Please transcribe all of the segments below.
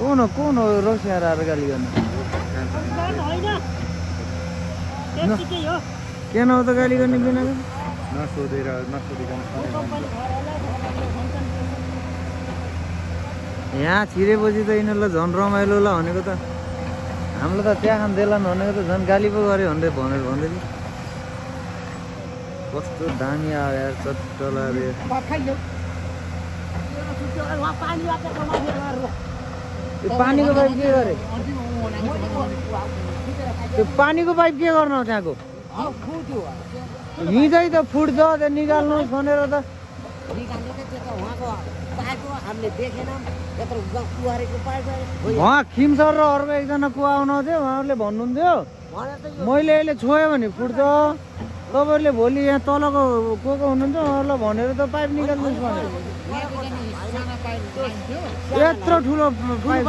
कुन हो कुन हो रोसिएर आएर गाली गर्न? के न हो त गाली गर्ने बिना? नसोधेर नसोधिकन यहाँ छिरेपछि त यिनीहरूलाई झन् रमाइलो होला भनेको त। हामीलाई त चिया खान देलान् भनेको त झन् गाली पो गऱ्यो भनेर भनेर भन्दै थियो। कस्तो दामी आयो यार चट्टला रे त्यो पानीको पाइप के गरे? त्यो पानीको पाइप के गर्नु त्यहाँको? हिजै त फुट्छ त्यो निकाल्नुहोस् भनेर त। उहाँ खिम सर र अर्को एकजना कुवा आउनु थियो उहाँहरूले भन्नुहुन्थ्यो मैले यसले छोयो भने फुट्छ। तपाईँहरूले भोलि यहाँ तलको को को हुनुहुन्छ उहाँहरूलाई भनेर त पाइप निकाल्नुहोस् भनेर। यत्रो ठुलो पाइप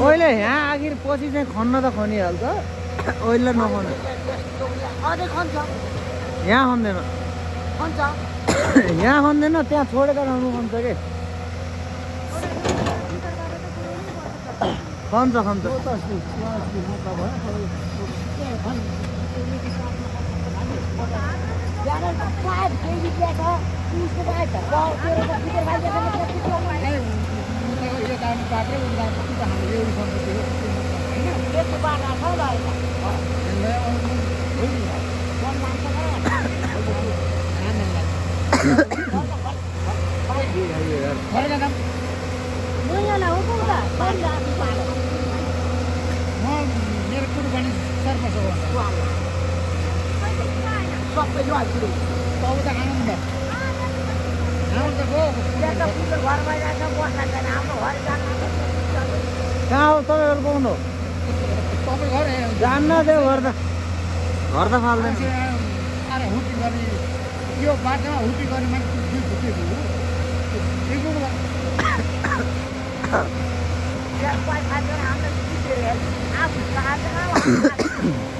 अहिले यहाँ आखिर पछि चाहिँ खन्न त खनिहाल्छ। अहिले नखन। यहाँ खन्दैन। यहाँ खन्दैन त्यहाँ छोडेर राउनु खन्छ कि? खन्छ खन्छ। जाने पाइप केही निक्लिएको छ उसको पाइप त तेरो त फिटर भाइ त्यस्तो बाटो छ ल नयाँलाई हो त पानी राख्नु पाएको मेरो कुरबानी सर्पस हो सबै जो आइपुग्यो त आनन्द आउनु त गयो त्यहाँ त पुग्यो घरमा जान्छ बस्दा छैन हाम्रो घर जानु कहाँ हो तपाईँहरू पाउनु जान्न त्यो घर त घर त फाल्दैन हुटी गर्ने यो बाटोमा हुटी गर्ने मान्छे दुई फुटेको हो हाम्रो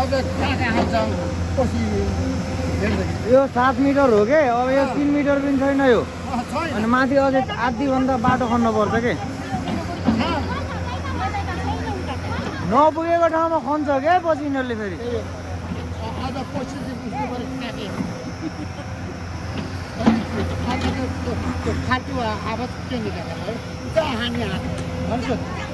अझ कहाँ कहाँ जाउँ पछि यो सात मिटर हो कि? अब यो तिन मिटर पनि छैन यो। अनि माथि अझै आधीभन्दा बाटो खन्न पर्छ कि नपुगेको ठाउँमा खन्छ क्या पछि यिनीहरूले फेरि? आवाज के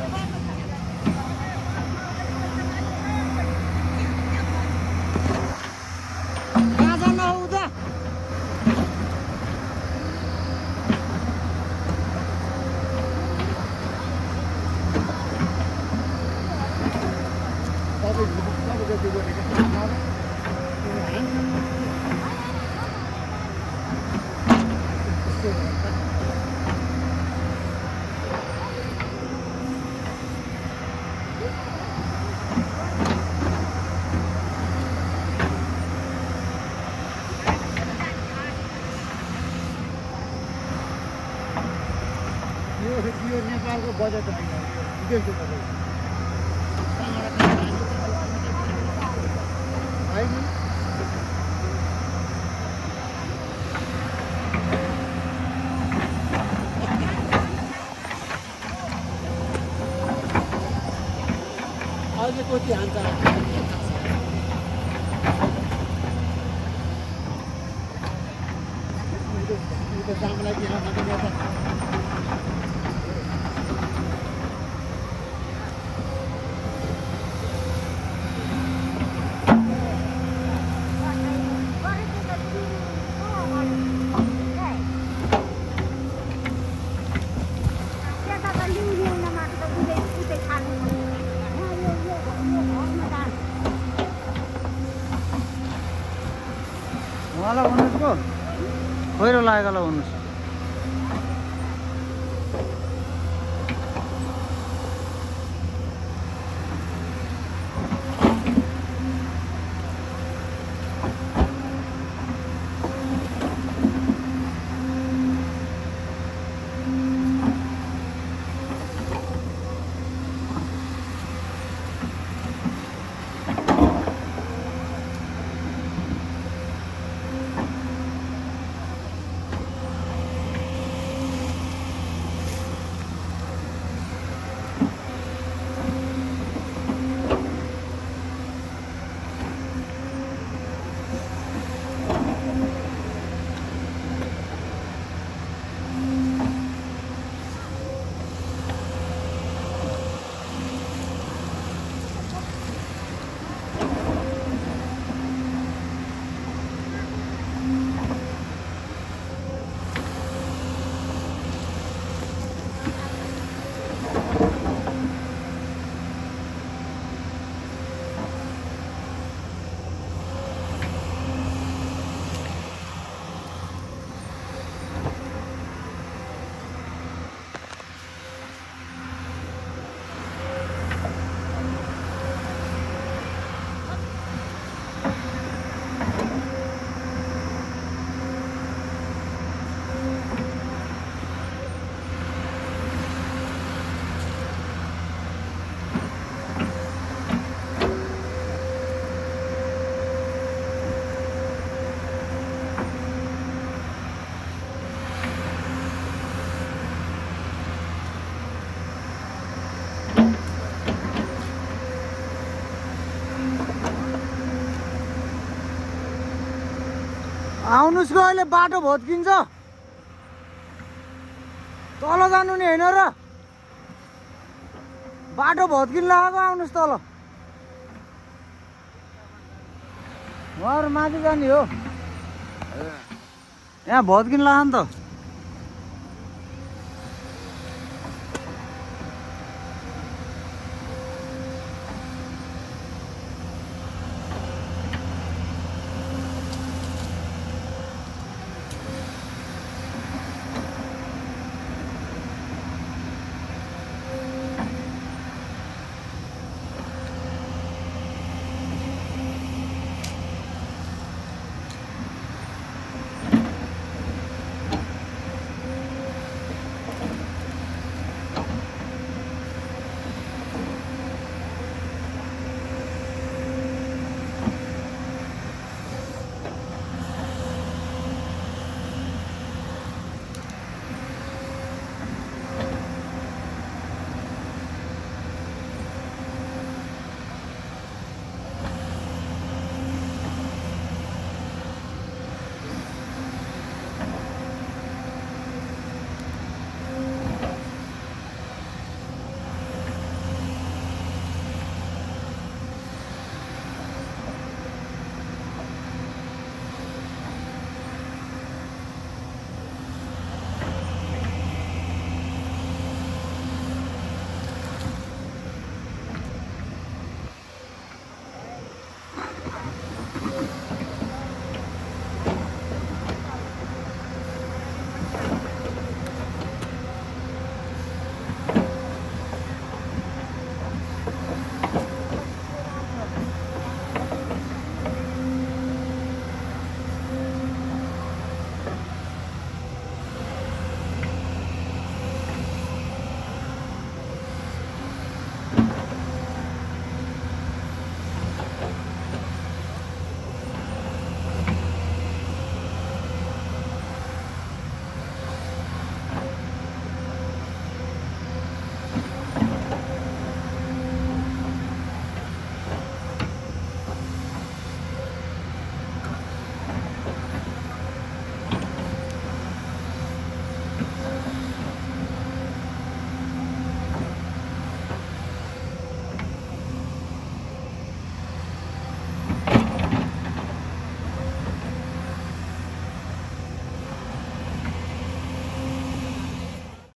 यो नेपालको बजेट होइन विदेशको बजेट होइन अझै कति लागेको ल भन्नुहोस् आउनुहोस् अहिले बाटो भत्किन्छ। तल जानु नि होइन र। बाटो भत्किन लगाएको आउनुहोस् तल। उहाँहरू माथि जाने हो। यहाँ भत्किन लाग्यो नि त।